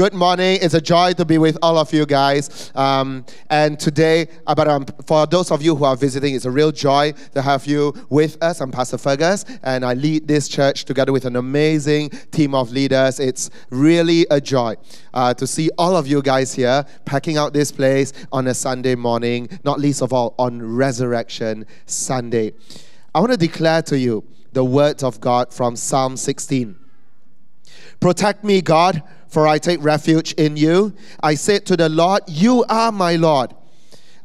Good morning. It's a joy to be with all of you guys. Um, and today, uh, but um, for those of you who are visiting, it's a real joy to have you with us. I'm Pastor Fergus, and I lead this church together with an amazing team of leaders. It's really a joy uh, to see all of you guys here packing out this place on a Sunday morning, not least of all on Resurrection Sunday. I want to declare to you the words of God from Psalm 16. Protect me, God for I take refuge in you. I said to the Lord, You are my Lord.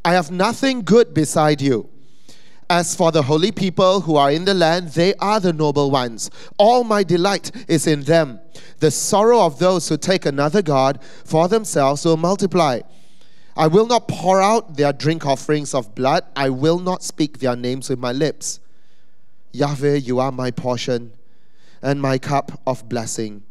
I have nothing good beside you. As for the holy people who are in the land, they are the noble ones. All my delight is in them. The sorrow of those who take another God for themselves will multiply. I will not pour out their drink offerings of blood. I will not speak their names with my lips. Yahweh, you are my portion and my cup of blessing.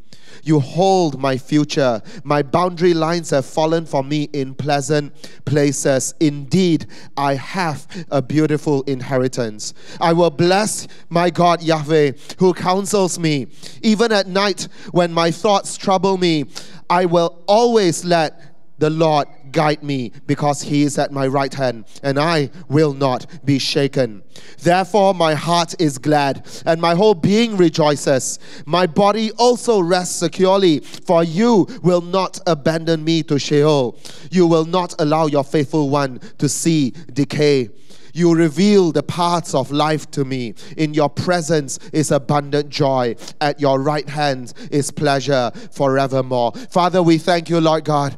You hold my future. My boundary lines have fallen for me in pleasant places. Indeed, I have a beautiful inheritance. I will bless my God Yahweh, who counsels me. Even at night, when my thoughts trouble me, I will always let the Lord guide me because he is at my right hand and I will not be shaken. Therefore, my heart is glad and my whole being rejoices. My body also rests securely, for you will not abandon me to Sheol. You will not allow your faithful one to see decay. You reveal the paths of life to me. In your presence is abundant joy. At your right hand is pleasure forevermore. Father, we thank you, Lord God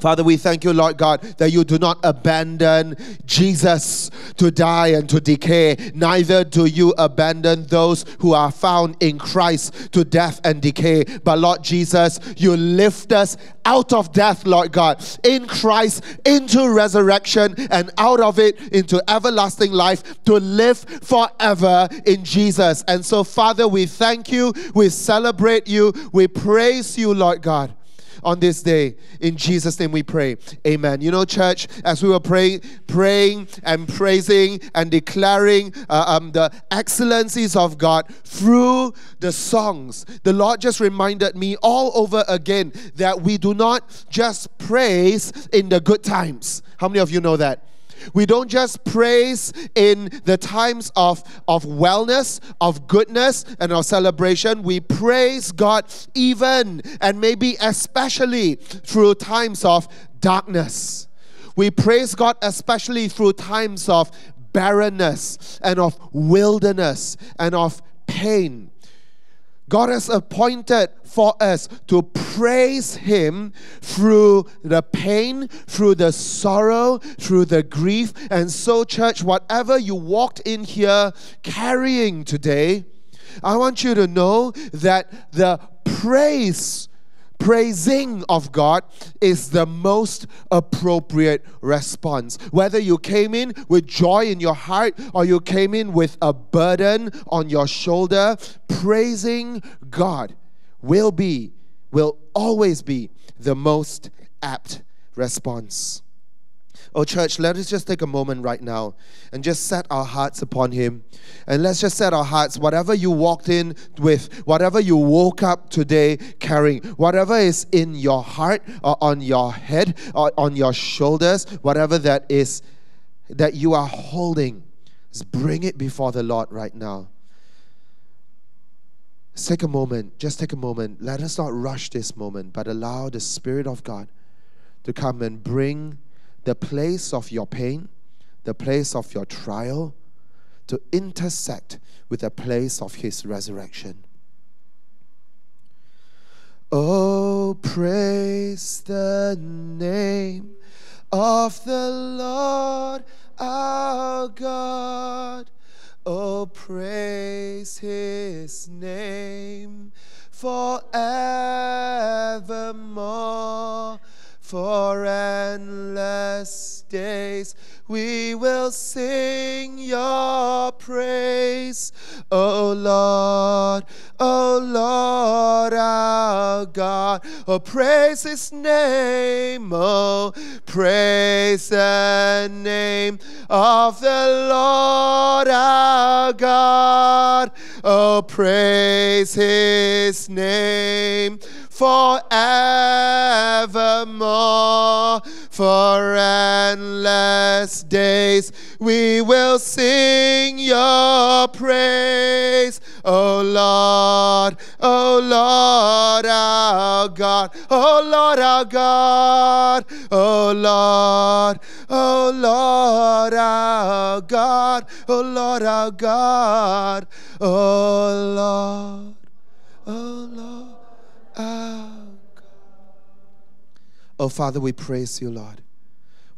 Father, we thank you, Lord God, that you do not abandon Jesus to die and to decay. Neither do you abandon those who are found in Christ to death and decay. But, Lord Jesus, you lift us out of death, Lord God, in Christ into resurrection and out of it into everlasting life to live forever in Jesus. And so, Father, we thank you, we celebrate you, we praise you, Lord God on this day. In Jesus' name we pray. Amen. You know, church, as we were praying, praying and praising and declaring uh, um, the excellencies of God through the songs, the Lord just reminded me all over again that we do not just praise in the good times. How many of you know that? We don't just praise in the times of, of wellness, of goodness, and of celebration. We praise God even and maybe especially through times of darkness. We praise God especially through times of barrenness and of wilderness and of pain. God has appointed for us to praise Him through the pain, through the sorrow, through the grief. And so, church, whatever you walked in here carrying today, I want you to know that the praise praising of God is the most appropriate response. Whether you came in with joy in your heart or you came in with a burden on your shoulder, praising God will be, will always be the most apt response. Oh, church, let us just take a moment right now and just set our hearts upon Him. And let's just set our hearts, whatever you walked in with, whatever you woke up today carrying, whatever is in your heart or on your head or on your shoulders, whatever that is that you are holding, just bring it before the Lord right now. Take a moment, just take a moment. Let us not rush this moment, but allow the Spirit of God to come and bring the place of your pain, the place of your trial, to intersect with the place of His resurrection. Oh, praise the name of the Lord our God. Oh, praise His name forevermore for endless days. We will sing your praise, O Lord, O Lord our God. Oh, praise his name, oh, praise the name of the Lord our God. Oh, praise his name forevermore. For endless days we will sing your praise. Oh Lord, oh Lord our God, oh Lord our God, oh Lord, oh Lord our God, oh Lord our God, oh Lord, Oh Father, we praise you, Lord.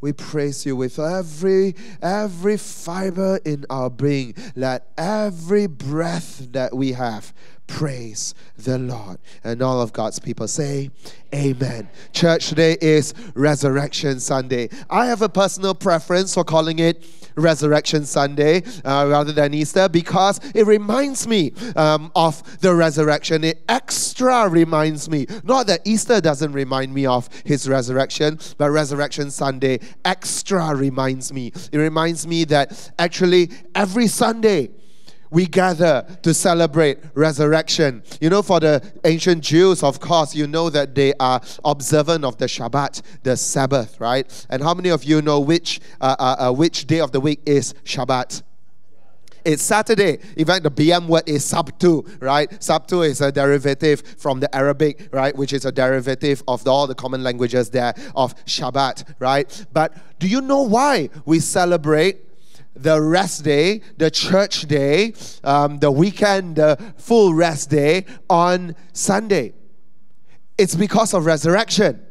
We praise you with every every fiber in our being. Let every breath that we have praise the Lord. And all of God's people say, Amen. Church, today is Resurrection Sunday. I have a personal preference for calling it Resurrection Sunday uh, rather than Easter because it reminds me um, of the resurrection. It extra reminds me, not that Easter doesn't remind me of his resurrection, but Resurrection Sunday extra reminds me. It reminds me that actually every Sunday, we gather to celebrate resurrection. You know, for the ancient Jews, of course, you know that they are observant of the Shabbat, the Sabbath, right? And how many of you know which uh, uh, uh, which day of the week is Shabbat? It's Saturday. In fact, the BM word is Sabtu, right? Sabtu is a derivative from the Arabic, right? Which is a derivative of the, all the common languages there of Shabbat, right? But do you know why we celebrate the rest day, the church day, um, the weekend, the full rest day on Sunday. It's because of resurrection.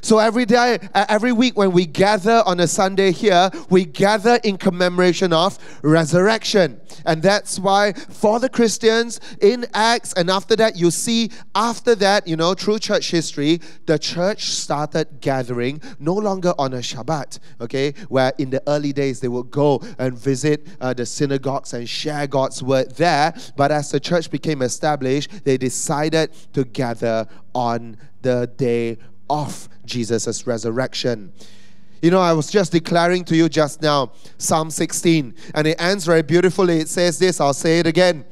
So every day, every week when we gather on a Sunday here, we gather in commemoration of resurrection. And that's why for the Christians in Acts, and after that, you see, after that, you know, through church history, the church started gathering no longer on a Shabbat, okay, where in the early days they would go and visit uh, the synagogues and share God's word there. But as the church became established, they decided to gather on the day of Jesus' resurrection. You know, I was just declaring to you just now Psalm 16, and it ends very beautifully. It says this, I'll say it again.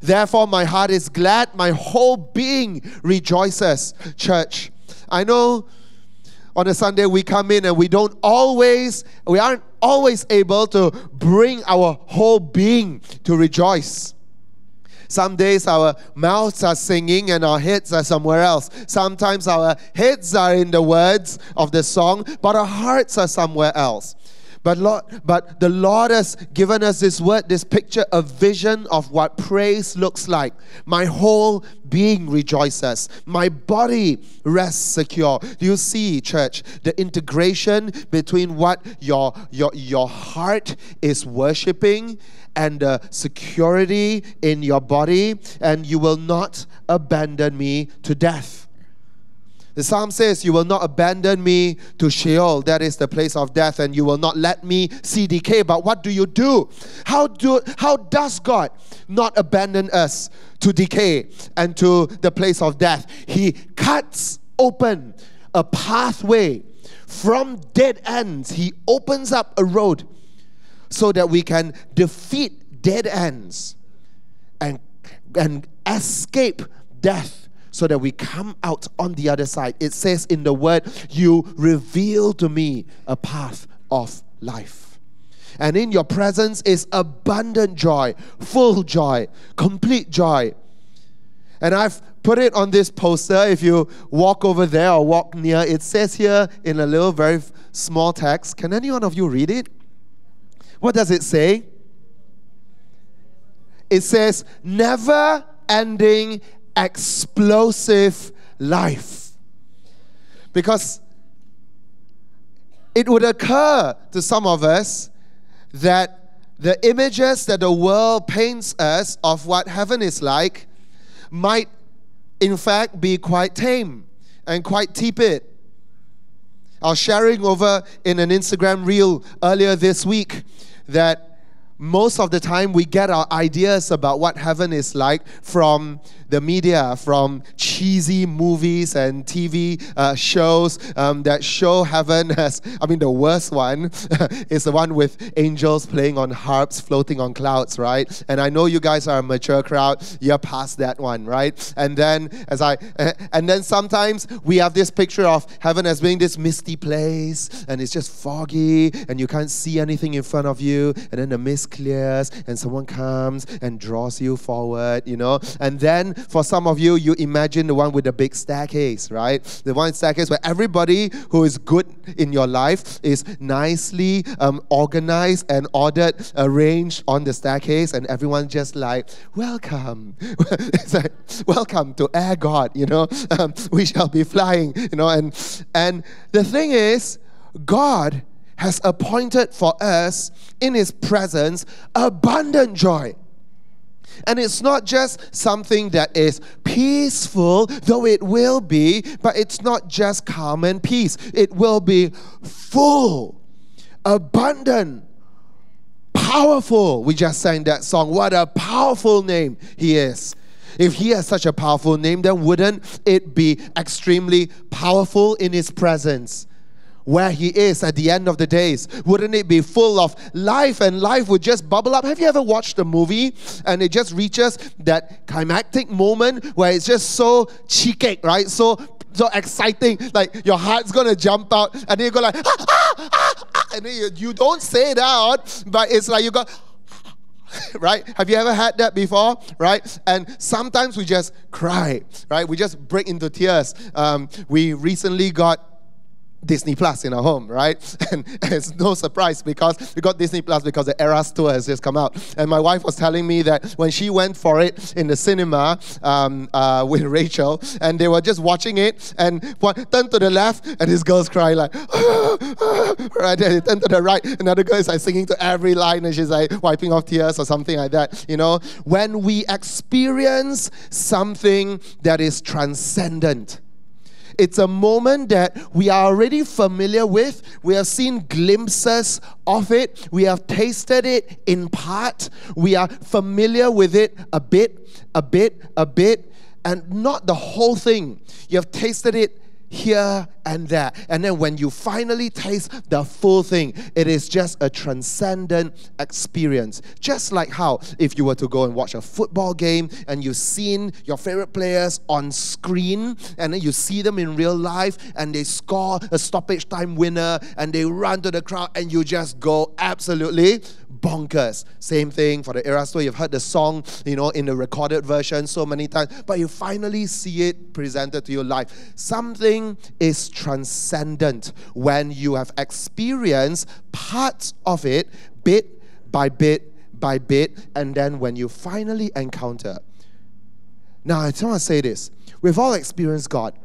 Therefore, my heart is glad, my whole being rejoices. Church, I know on a Sunday we come in and we don't always, we aren't always able to bring our whole being to rejoice. Some days our mouths are singing and our heads are somewhere else. Sometimes our heads are in the words of the song, but our hearts are somewhere else. But Lord, but the Lord has given us this word, this picture, a vision of what praise looks like. My whole being rejoices. My body rests secure. Do you see, church, the integration between what your your your heart is worshiping and the security in your body, and you will not abandon me to death. The psalm says, You will not abandon me to Sheol, that is the place of death, and you will not let me see decay. But what do you do? How, do, how does God not abandon us to decay and to the place of death? He cuts open a pathway from dead ends, He opens up a road so that we can defeat dead ends and, and escape death so that we come out on the other side. It says in the word, You reveal to me a path of life. And in your presence is abundant joy, full joy, complete joy. And I've put it on this poster. If you walk over there or walk near, it says here in a little, very small text. Can any one of you read it? What does it say? It says, never ending, explosive life. Because it would occur to some of us that the images that the world paints us of what heaven is like might, in fact, be quite tame and quite tepid. I was sharing over in an Instagram reel earlier this week that most of the time we get our ideas about what heaven is like from the media, from cheesy movies and TV uh, shows um, that show heaven as, I mean, the worst one is the one with angels playing on harps, floating on clouds, right? And I know you guys are a mature crowd. You're past that one, right? And then as I, and then sometimes we have this picture of heaven as being this misty place, and it's just foggy, and you can't see anything in front of you, and then the mist clears, and someone comes and draws you forward, you know. And then for some of you, you imagine the one with the big staircase, right? The one staircase where everybody who is good in your life is nicely um, organized and ordered, arranged on the staircase, and everyone just like, welcome. it's like, welcome to Air God, you know. Um, we shall be flying, you know. And, and the thing is, God has appointed for us in His presence abundant joy. And it's not just something that is peaceful, though it will be, but it's not just calm and peace. It will be full, abundant, powerful. We just sang that song. What a powerful name He is. If He has such a powerful name, then wouldn't it be extremely powerful in His presence? Where he is at the end of the days. Wouldn't it be full of life and life would just bubble up? Have you ever watched a movie and it just reaches that climactic moment where it's just so cheeky, right? So so exciting, like your heart's gonna jump out, and then you go like, ah, ah, ah, ah, and then you, you don't say it out, but it's like you go, right? Have you ever had that before, right? And sometimes we just cry, right? We just break into tears. Um, we recently got Disney Plus in our home, right? And, it's no surprise because we got Disney Plus because the Eras tour has just come out. And my wife was telling me that when she went for it in the cinema um, uh, with Rachel, and they were just watching it, and one turned to the left, and this girl's crying like, right? Then they turn to the right, another girl is like singing to every line, and she's like wiping off tears or something like that. You know, when we experience something that is transcendent it's a moment that we are already familiar with. We have seen glimpses of it. We have tasted it in part. We are familiar with it a bit, a bit, a bit, and not the whole thing. You have tasted it here and there. And then when you finally taste the full thing, it is just a transcendent experience. Just like how if you were to go and watch a football game and you've seen your favorite players on screen and then you see them in real life and they score a stoppage time winner and they run to the crowd and you just go absolutely bonkers. Same thing for the Eras Tour. You've heard the song, you know, in the recorded version so many times, but you finally see it presented to you live. Something is transcendent when you have experienced parts of it bit by bit by bit, and then when you finally encounter. Now, I just want to say this. We've all experienced God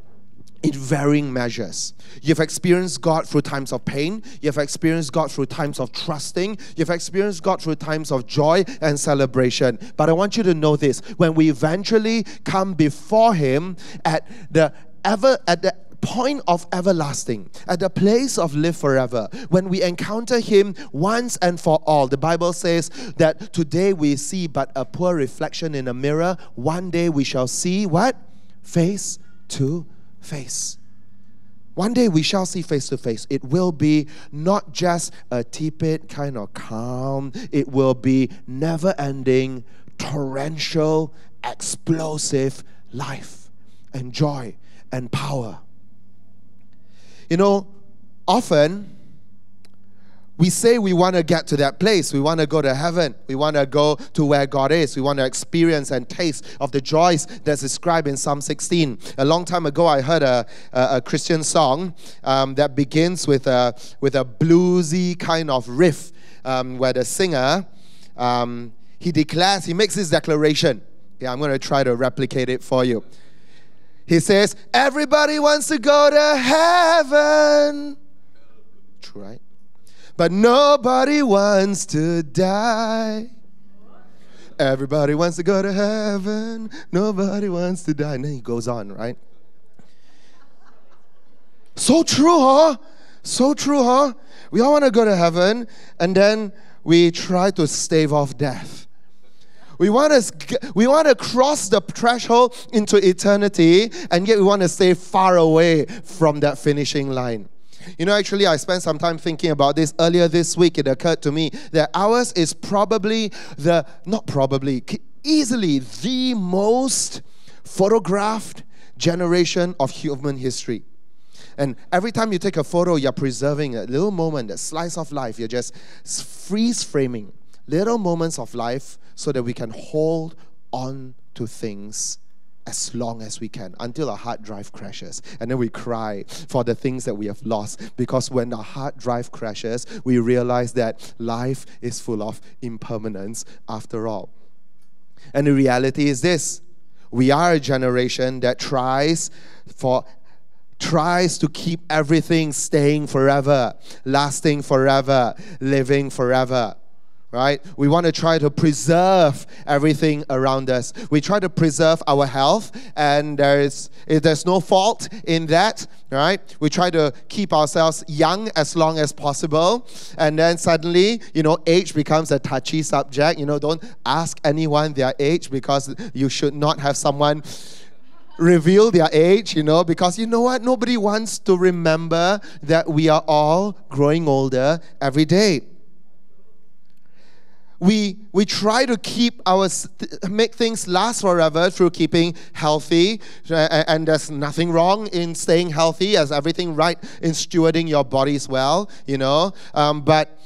in varying measures. You've experienced God through times of pain. You've experienced God through times of trusting. You've experienced God through times of joy and celebration. But I want you to know this when we eventually come before Him at the ever at the point of everlasting, at the place of live forever, when we encounter Him once and for all, the Bible says that today we see but a poor reflection in a mirror. One day we shall see what? Face to face. One day we shall see face to face. It will be not just a tepid kind of calm, it will be never ending, torrential, explosive life and joy and power. You know, often we say we want to get to that place. We want to go to heaven. We want to go to where God is. We want to experience and taste of the joys that's described in Psalm 16. A long time ago, I heard a, a, a Christian song um, that begins with a, with a bluesy kind of riff um, where the singer, um, he declares, he makes this declaration. Yeah, I'm going to try to replicate it for you. He says, Everybody wants to go to heaven. True, right? but nobody wants to die. Everybody wants to go to heaven, nobody wants to die. And then he goes on, right? So true, huh? So true, huh? We all want to go to heaven, and then we try to stave off death. We want to we want to cross the threshold into eternity, and yet we want to stay far away from that finishing line. You know, actually, I spent some time thinking about this earlier this week. It occurred to me that ours is probably the, not probably, easily the most photographed generation of human history. And every time you take a photo, you're preserving a little moment, a slice of life. You're just freeze framing little moments of life so that we can hold on to things as long as we can until our hard drive crashes. And then we cry for the things that we have lost because when the hard drive crashes, we realize that life is full of impermanence after all. And the reality is this we are a generation that tries for tries to keep everything staying forever, lasting forever, living forever right? We want to try to preserve everything around us. We try to preserve our health, and there's there's no fault in that, right? We try to keep ourselves young as long as possible, and then suddenly, you know, age becomes a touchy subject. You know, don't ask anyone their age because you should not have someone reveal their age, you know, because you know what? Nobody wants to remember that we are all growing older every day we we try to keep our make things last forever through keeping healthy and there's nothing wrong in staying healthy as everything right in stewarding your bodies well you know um, but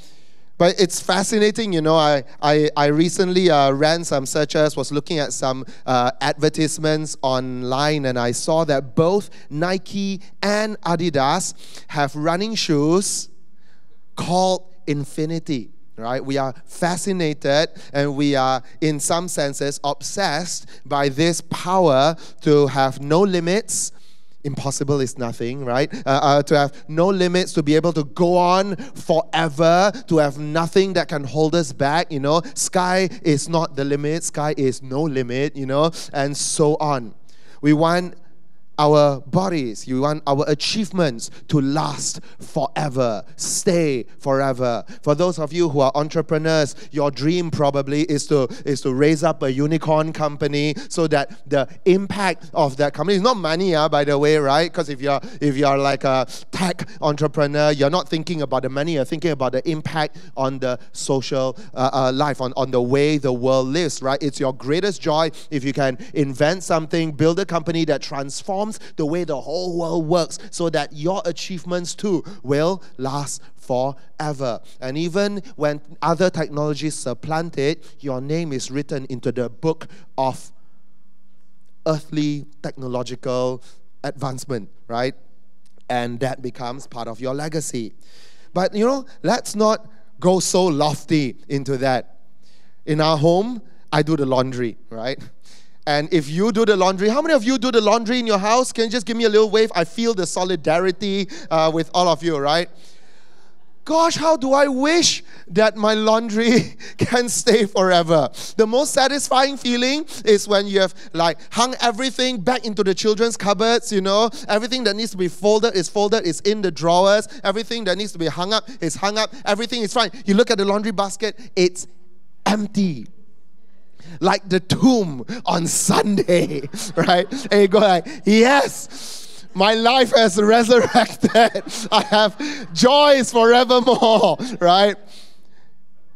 but it's fascinating, you know. I, I, I recently uh, ran some searches, was looking at some uh, advertisements online, and I saw that both Nike and Adidas have running shoes called Infinity right? We are fascinated and we are, in some senses, obsessed by this power to have no limits. Impossible is nothing, right? Uh, uh, to have no limits, to be able to go on forever, to have nothing that can hold us back, you know. Sky is not the limit, sky is no limit, you know, and so on. We want our bodies, you want our achievements to last forever, stay forever. For those of you who are entrepreneurs, your dream probably is to is to raise up a unicorn company so that the impact of that company is not money, uh, by the way, right? Because if you're if you're like a tech entrepreneur, you're not thinking about the money, you're thinking about the impact on the social uh, uh, life, on, on the way the world lives, right? It's your greatest joy if you can invent something, build a company that transforms the way the whole world works so that your achievements too will last forever. And even when other technologies supplant it, your name is written into the book of earthly technological advancement, right? And that becomes part of your legacy. But you know, let's not go so lofty into that. In our home, I do the laundry, right? And if you do the laundry, how many of you do the laundry in your house? Can you just give me a little wave? I feel the solidarity uh, with all of you, right? Gosh, how do I wish that my laundry can stay forever? The most satisfying feeling is when you have like hung everything back into the children's cupboards, you know, everything that needs to be folded is folded, is in the drawers, everything that needs to be hung up is hung up, everything is fine. You look at the laundry basket, it's empty like the tomb on Sunday, right? And you go like, yes, my life has resurrected. I have joys forevermore, right?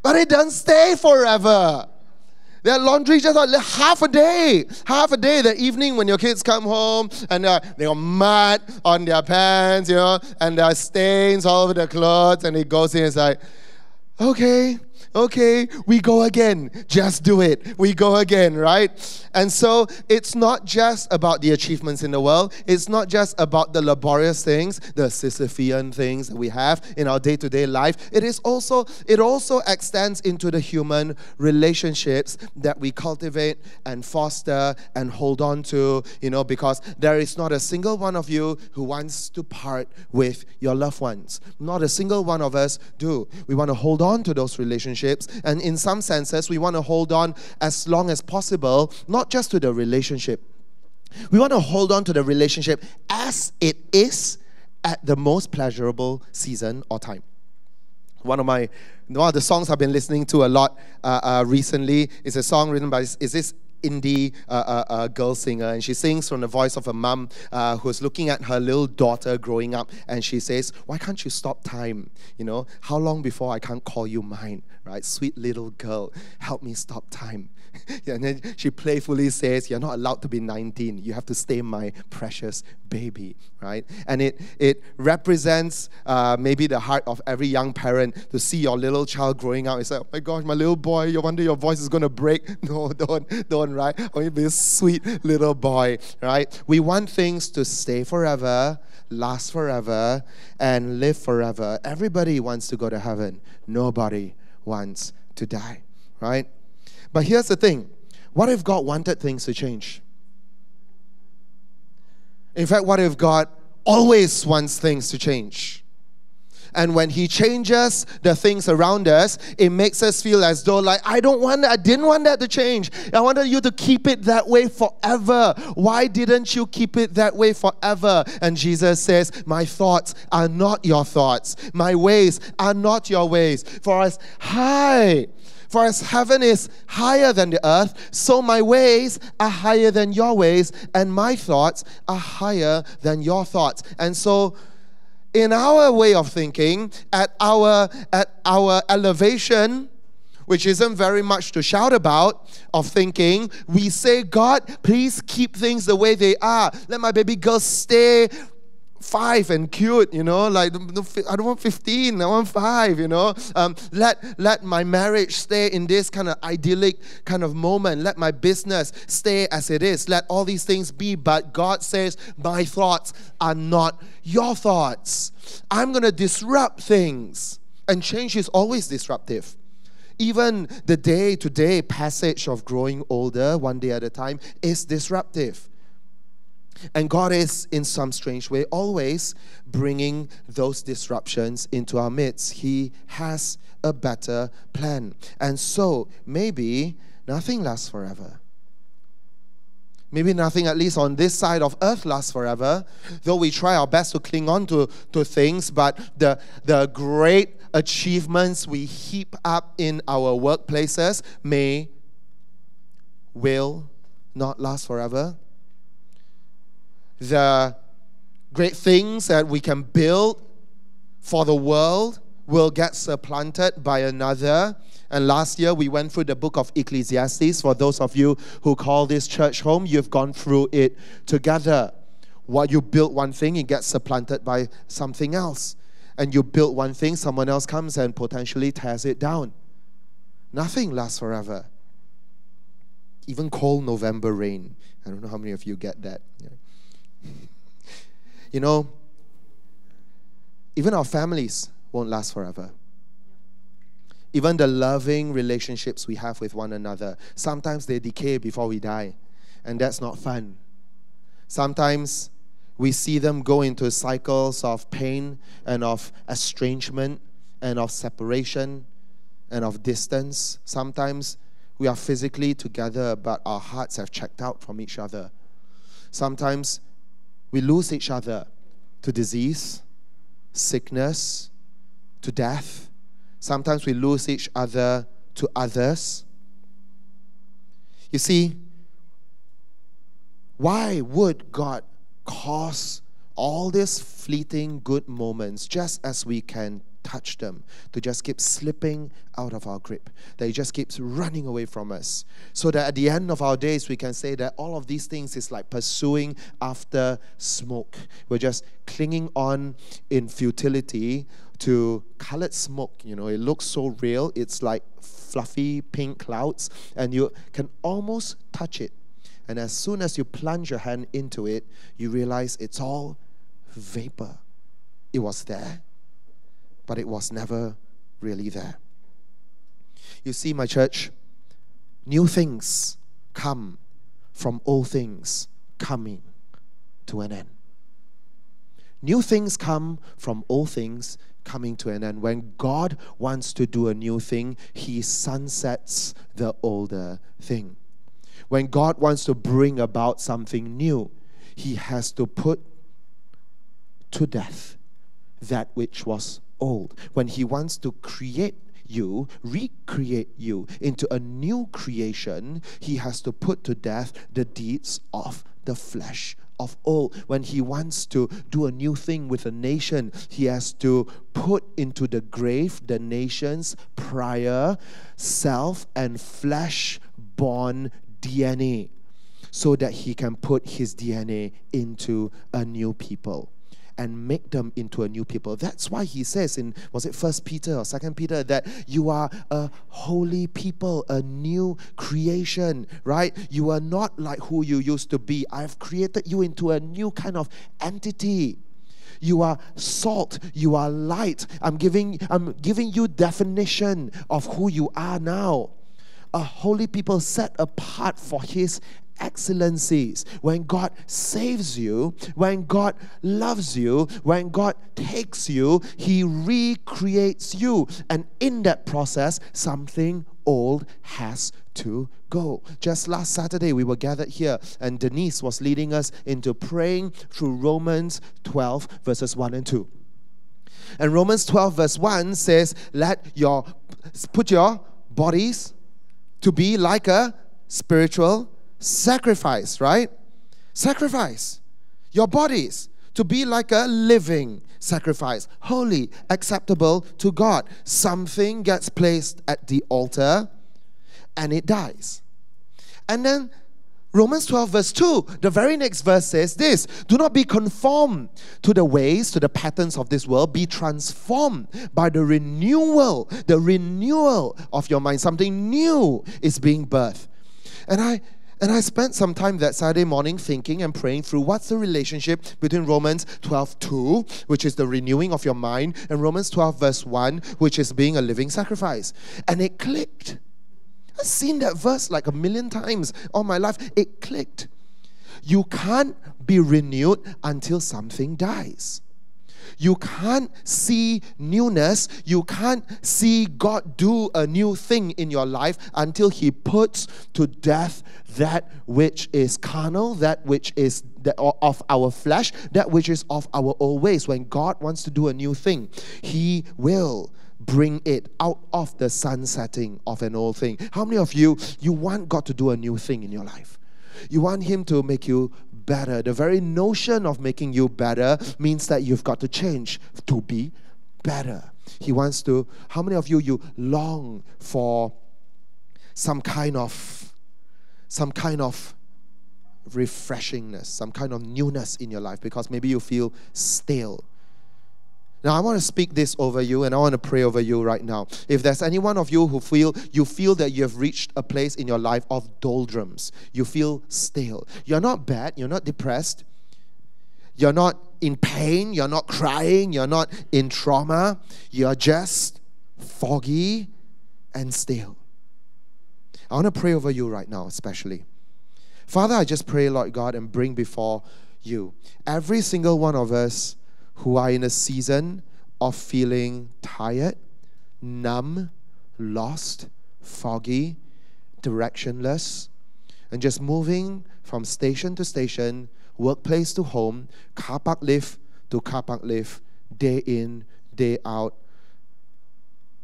But it doesn't stay forever. Their laundry just like half a day, half a day. The evening when your kids come home and uh, they got mud on their pants, you know, and there are stains all over the clothes, and it goes in. It's like, okay, okay, we go again. Just do it. We go again, right? And so it's not just about the achievements in the world, it's not just about the laborious things, the Sisyphean things that we have in our day-to-day life. It is also it also extends into the human relationships that we cultivate and foster and hold on to, you know, because there is not a single one of you who wants to part with your loved ones. Not a single one of us do. We want to hold on to those relationships and in some senses we want to hold on as long as possible, not not just to the relationship. We want to hold on to the relationship as it is at the most pleasurable season or time. one of my one of the songs I've been listening to a lot uh, uh, recently is a song written by is this indie uh, uh, uh, girl singer, and she sings from the voice of a mom uh, who's looking at her little daughter growing up, and she says, "Why can't you stop time? You know, how long before I can't call you mine? Right, sweet little girl, help me stop time." and then she playfully says, You're not allowed to be 19. You have to stay my precious baby, right? And it, it represents uh, maybe the heart of every young parent to see your little child growing up. It's like, Oh my gosh, my little boy, you wonder your voice is going to break. No, don't, don't, right? Oh, Only be a sweet little boy, right? We want things to stay forever, last forever, and live forever. Everybody wants to go to heaven. Nobody wants to die, right? But here's the thing what if God wanted things to change? In fact, what if God always wants things to change? And when He changes the things around us, it makes us feel as though, like, I don't want that, I didn't want that to change. I wanted you to keep it that way forever. Why didn't you keep it that way forever? And Jesus says, My thoughts are not your thoughts, my ways are not your ways. For as high for as heaven is higher than the earth, so my ways are higher than your ways, and my thoughts are higher than your thoughts. And so, in our way of thinking, at our at our elevation, which isn't very much to shout about, of thinking, we say, God, please keep things the way they are. Let my baby girl stay five and cute, you know, like I don't want 15, I want five, you know. Um, let, let my marriage stay in this kind of idyllic kind of moment. Let my business stay as it is. Let all these things be. But God says, My thoughts are not your thoughts. I'm going to disrupt things. And change is always disruptive. Even the day to day passage of growing older, one day at a time, is disruptive. And God is, in some strange way, always bringing those disruptions into our midst. He has a better plan. And so, maybe nothing lasts forever. Maybe nothing, at least on this side of earth, lasts forever, though we try our best to cling on to, to things, but the, the great achievements we heap up in our workplaces may, will not last forever the great things that we can build for the world will get supplanted by another. And last year we went through the book of Ecclesiastes. For those of you who call this church home, you've gone through it together. What you build one thing, it gets supplanted by something else. And you build one thing, someone else comes and potentially tears it down. Nothing lasts forever. Even cold November rain. I don't know how many of you get that. You know, even our families won't last forever. Even the loving relationships we have with one another, sometimes they decay before we die, and that's not fun. Sometimes we see them go into cycles of pain and of estrangement and of separation and of distance. Sometimes we are physically together, but our hearts have checked out from each other. Sometimes we lose each other to disease, sickness, to death. Sometimes we lose each other to others. You see, why would God cause all these fleeting good moments just as we can touch them, to just keep slipping out of our grip, that it just keeps running away from us. So that at the end of our days, we can say that all of these things is like pursuing after smoke. We're just clinging on in futility to colored smoke. You know, it looks so real. It's like fluffy pink clouds, and you can almost touch it. And as soon as you plunge your hand into it, you realize it's all vapor. It was there, but it was never really there. You see, my church, new things come from old things coming to an end. New things come from old things coming to an end. When God wants to do a new thing, He sunsets the older thing. When God wants to bring about something new, He has to put to death that which was old. When He wants to create you, recreate you into a new creation, He has to put to death the deeds of the flesh of old. When he wants to do a new thing with a nation, he has to put into the grave the nation's prior self and flesh born DNA so that he can put his DNA into a new people and make them into a new people. That's why he says in was it first Peter or second Peter that you are a holy people, a new creation, right? You are not like who you used to be. I've created you into a new kind of entity. You are salt, you are light. I'm giving I'm giving you definition of who you are now a holy people set apart for his excellencies. When God saves you, when God loves you, when God takes you, He recreates you. And in that process, something old has to go. Just last Saturday, we were gathered here, and Denise was leading us into praying through Romans 12, verses 1 and 2. And Romans 12, verse 1 says, Let your put your bodies to be like a spiritual sacrifice, right? Sacrifice your bodies to be like a living sacrifice, holy, acceptable to God. Something gets placed at the altar and it dies. And then Romans 12, verse 2, the very next verse says this Do not be conformed to the ways, to the patterns of this world. Be transformed by the renewal, the renewal of your mind. Something new is being birthed. And I and I spent some time that Saturday morning thinking and praying through what's the relationship between Romans 12 2, which is the renewing of your mind, and Romans 12 verse 1, which is being a living sacrifice. And it clicked. I've seen that verse like a million times all my life. It clicked. You can't be renewed until something dies. You can't see newness. You can't see God do a new thing in your life until He puts to death that which is carnal, that which is of our flesh, that which is of our old ways. When God wants to do a new thing, He will bring it out of the sunsetting of an old thing. How many of you you want God to do a new thing in your life? You want Him to make you better. The very notion of making you better means that you've got to change to be better. He wants to, how many of you you long for some kind of some kind of refreshingness, some kind of newness in your life because maybe you feel stale. Now I want to speak this over you and I want to pray over you right now. If there's any one of you who feel you feel that you have reached a place in your life of doldrums, you feel stale. You're not bad, you're not depressed. You're not in pain, you're not crying, you're not in trauma. You're just foggy and stale. I want to pray over you right now, especially. Father, I just pray, Lord God, and bring before you every single one of us who are in a season of feeling tired, numb, lost, foggy, directionless, and just moving from station to station, workplace to home, car park lift to car park lift, day in, day out,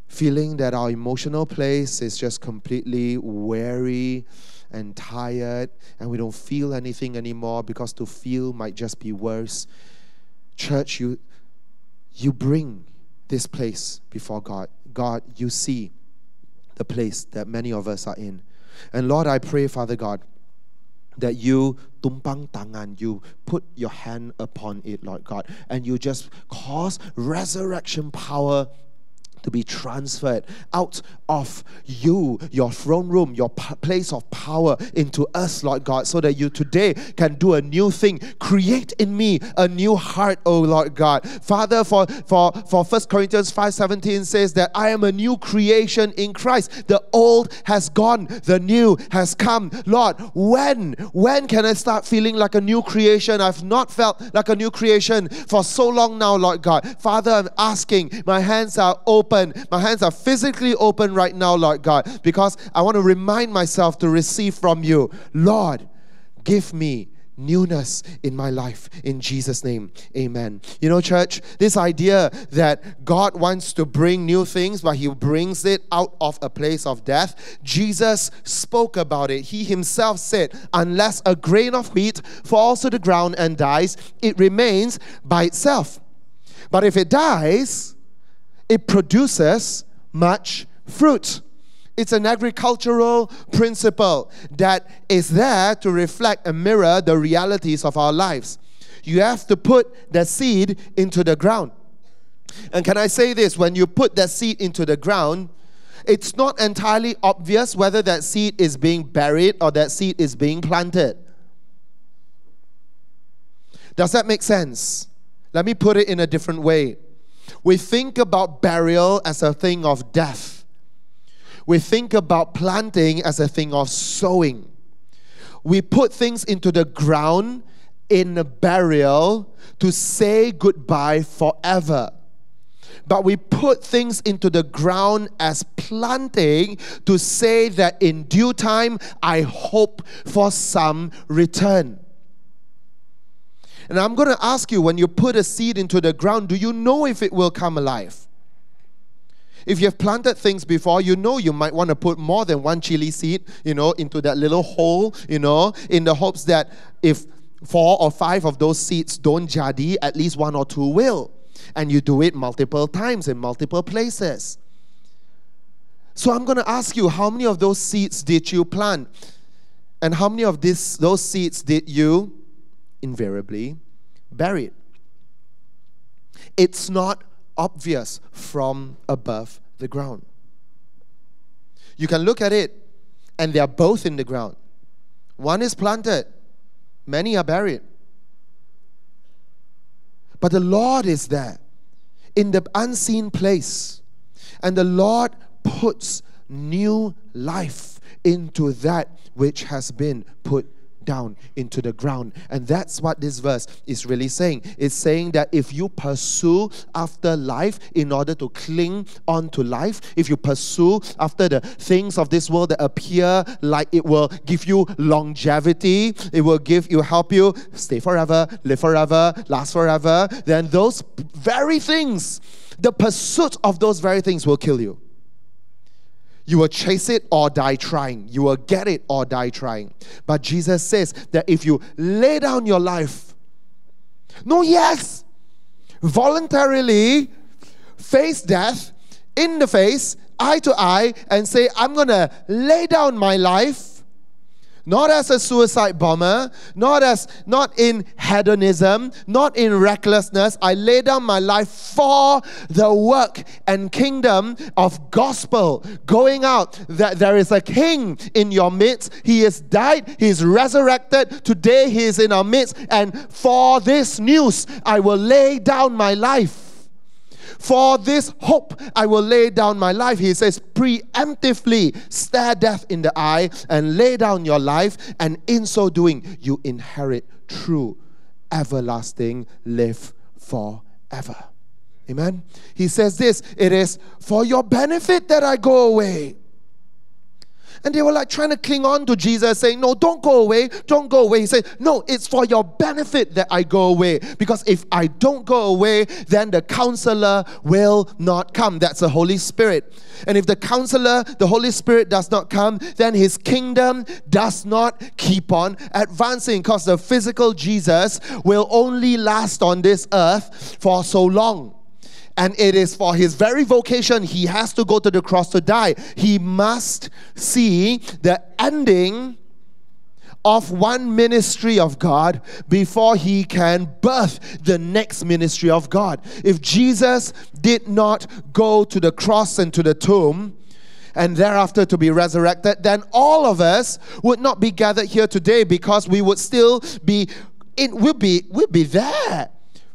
feeling that our emotional place is just completely weary and tired, and we don't feel anything anymore because to feel might just be worse. Church, you, you bring this place before God. God, you see the place that many of us are in. And Lord, I pray, Father God, that you tumpang tangan, you put your hand upon it, Lord God, and you just cause resurrection power to be transferred out of you, your throne room, your place of power into us, Lord God, so that you today can do a new thing. Create in me a new heart, oh Lord God. Father, for for for First Corinthians 5:17 says that I am a new creation in Christ. The old has gone, the new has come. Lord, when when can I start feeling like a new creation? I've not felt like a new creation for so long now, Lord God. Father, I'm asking, my hands are open open. My hands are physically open right now, Lord God, because I want to remind myself to receive from you. Lord, give me newness in my life. In Jesus' name, amen. You know, church, this idea that God wants to bring new things, but He brings it out of a place of death, Jesus spoke about it. He Himself said, Unless a grain of wheat falls to the ground and dies, it remains by itself. But if it dies, it produces much fruit. It's an agricultural principle that is there to reflect and mirror the realities of our lives. You have to put the seed into the ground. And can I say this? When you put that seed into the ground, it's not entirely obvious whether that seed is being buried or that seed is being planted. Does that make sense? Let me put it in a different way. We think about burial as a thing of death we think about planting as a thing of sowing. We put things into the ground in a burial to say goodbye forever. But we put things into the ground as planting to say that in due time I hope for some return. And I'm going to ask you when you put a seed into the ground, do you know if it will come alive? If you've planted things before, you know you might want to put more than one chili seed, you know, into that little hole, you know, in the hopes that if four or five of those seeds don't jadi, at least one or two will. And you do it multiple times in multiple places. So I'm going to ask you, how many of those seeds did you plant? And how many of this, those seeds did you invariably buried. It's not obvious from above the ground. You can look at it, and they are both in the ground. One is planted, many are buried. But the Lord is there in the unseen place, and the Lord puts new life into that which has been put down into the ground. And that's what this verse is really saying. It's saying that if you pursue after life in order to cling on to life, if you pursue after the things of this world that appear like it will give you longevity, it will give you help you stay forever, live forever, last forever, then those very things, the pursuit of those very things will kill you. You will chase it or die trying. You will get it or die trying. But Jesus says that if you lay down your life, no, yes, voluntarily face death in the face, eye to eye, and say, I'm going to lay down my life not as a suicide bomber, not as not in hedonism, not in recklessness. I lay down my life for the work and kingdom of gospel going out that there is a king in your midst. He has died, he is resurrected. Today he is in our midst, and for this news I will lay down my life. For this hope I will lay down my life. He says, preemptively stare death in the eye and lay down your life, and in so doing, you inherit true, everlasting, live forever. Amen. He says this it is for your benefit that I go away. And they were like trying to cling on to Jesus, saying, No, don't go away, don't go away. He said, No, it's for your benefit that I go away. Because if I don't go away, then the counselor will not come. That's the Holy Spirit. And if the counselor, the Holy Spirit, does not come, then his kingdom does not keep on advancing because the physical Jesus will only last on this earth for so long and it is for his very vocation he has to go to the cross to die. He must see the ending of one ministry of God before he can birth the next ministry of God. If Jesus did not go to the cross and to the tomb, and thereafter to be resurrected, then all of us would not be gathered here today because we would still be in, we'll be, we'll be there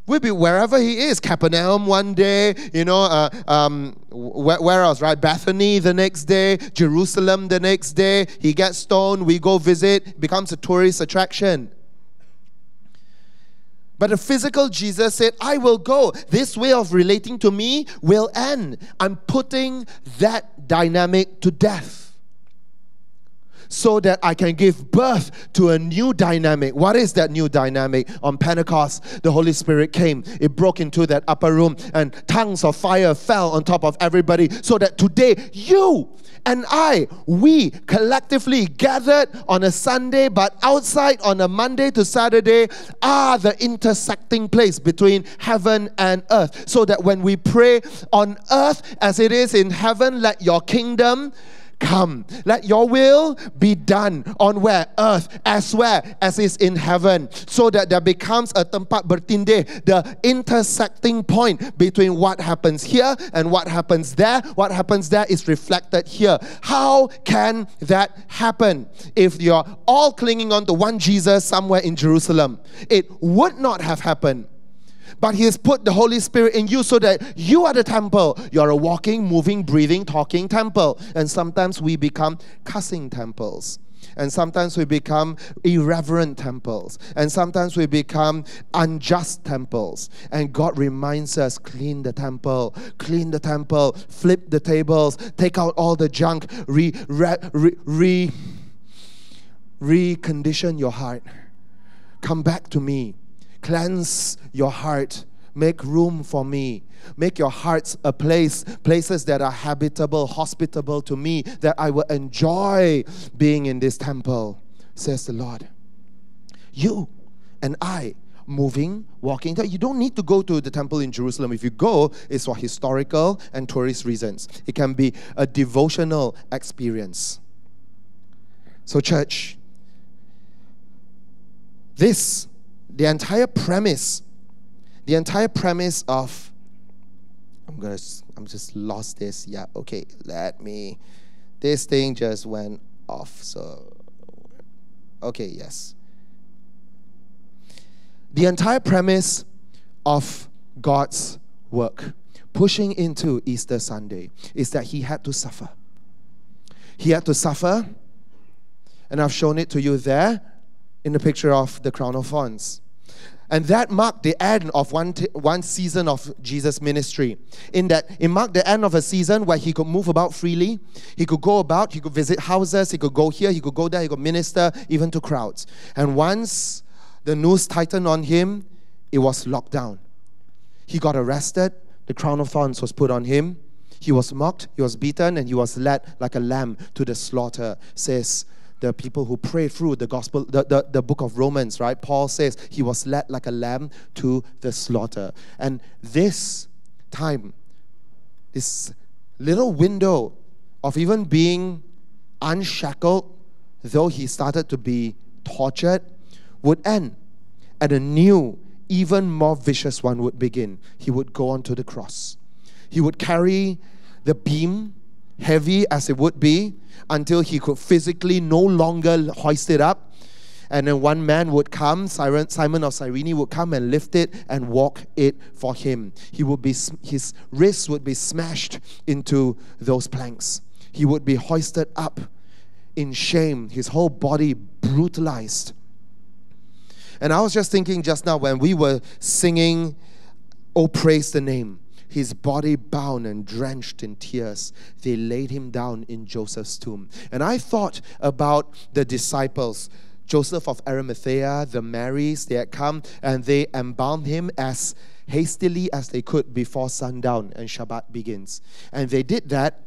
We'll be wherever he is. Capernaum one day, you know, uh, um, where, else, right? Bethany the next day, Jerusalem the next day. He gets stoned, we go visit, becomes a tourist attraction. But the physical Jesus said, I will go. This way of relating to me will end. I'm putting that dynamic to death. So that I can give birth to a new dynamic. What is that new dynamic? On Pentecost, the Holy Spirit came. It broke into that upper room, and tongues of fire fell on top of everybody, so that today you and I, we collectively gathered on a Sunday, but outside on a Monday to Saturday, are the intersecting place between heaven and earth. So that when we pray on earth as it is in heaven, let your kingdom come. Let your will be done on where? Earth, as where? As is in heaven. So that there becomes a tempat bertindih, the intersecting point between what happens here and what happens there. What happens there is reflected here. How can that happen if you're all clinging on to one Jesus somewhere in Jerusalem? It would not have happened but He has put the Holy Spirit in you so that you are the temple. You are a walking, moving, breathing, talking temple. And sometimes we become cussing temples. And sometimes we become irreverent temples. And sometimes we become unjust temples. And God reminds us clean the temple, clean the temple, flip the tables, take out all the junk, re, re, re, re recondition your heart. Come back to me. Cleanse your heart. Make room for me. Make your hearts a place, places that are habitable, hospitable to me, that I will enjoy being in this temple, says the Lord. You and I moving, walking. You don't need to go to the temple in Jerusalem. If you go, it's for historical and tourist reasons. It can be a devotional experience. So, church, this the entire premise, the entire premise of, I'm gonna, I'm just lost this. Yeah, okay, let me, this thing just went off. So, okay, yes. The entire premise of God's work, pushing into Easter Sunday, is that He had to suffer. He had to suffer, and I've shown it to you there in the picture of the crown of thorns. And that marked the end of one, t- one season of Jesus' ministry. In that, it marked the end of a season where he could move about freely. He could go about, he could visit houses, he could go here, he could go there, he could minister even to crowds. And once the noose tightened on him, it was locked down. He got arrested, the crown of thorns was put on him. He was mocked, he was beaten, and he was led like a lamb to the slaughter, says the people who pray through the gospel, the, the, the book of Romans, right? Paul says he was led like a lamb to the slaughter. And this time, this little window of even being unshackled, though he started to be tortured, would end. And a new, even more vicious one would begin. He would go on to the cross. He would carry the beam, heavy as it would be, until he could physically no longer hoist it up. And then one man would come, Simon of Cyrene would come and lift it and walk it for him. He would be, his wrists would be smashed into those planks. He would be hoisted up in shame, his whole body brutalized. And I was just thinking just now when we were singing, Oh, praise the name his body bound and drenched in tears, they laid him down in Joseph's tomb. And I thought about the disciples. Joseph of Arimathea, the Marys, they had come and they embalmed him as hastily as they could before sundown and Shabbat begins. And they did that,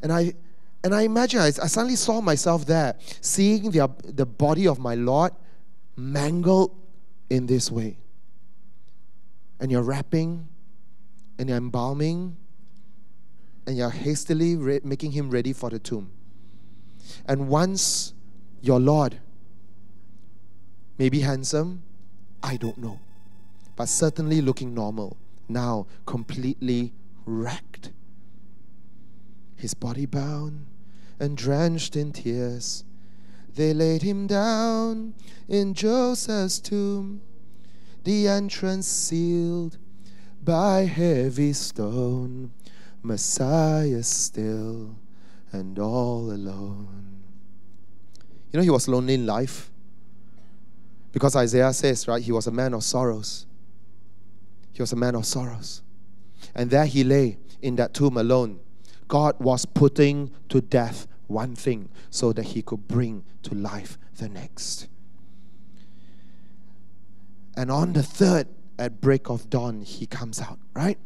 and I and I imagine I, I suddenly saw myself there, seeing the, the body of my Lord mangled in this way. And you're wrapping and you're embalming and you're hastily re- making him ready for the tomb. And once your Lord may be handsome, I don't know, but certainly looking normal, now completely wrecked. His body bound and drenched in tears. They laid him down in Joseph's tomb, the entrance sealed by heavy stone, Messiah still and all alone. You know, he was lonely in life because Isaiah says, right, he was a man of sorrows. He was a man of sorrows. And there he lay in that tomb alone. God was putting to death one thing so that he could bring to life the next. And on the third, at break of dawn, he comes out, right?